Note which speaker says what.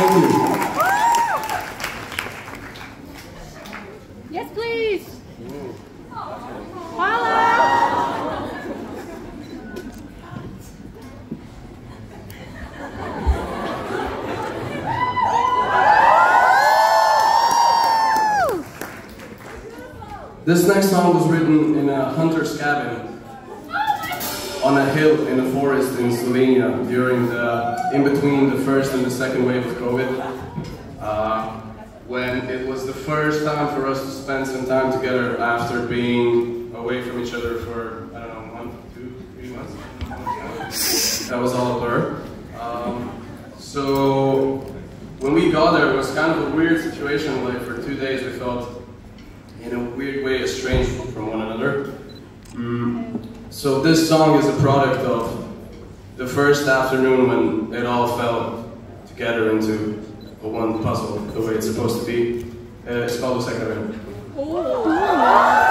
Speaker 1: Thank you.
Speaker 2: Yes, please. Holla.
Speaker 1: This next song was written in a hunter's cabin on a hill in a forest in Slovenia during the, in between the first and the second wave of COVID. Uh, when it was the first time for us to spend some time together after being away from each other for, I don't know, a month, two, three months. that was all a blur. Um, so when we got there, it was kind of a weird situation. Like for two days, we felt in a weird way estranged from one another. Mm. So this song is a product of the first afternoon when it all fell together into a one puzzle the way it's supposed to be. Uh, it's called Second
Speaker 2: Ooh.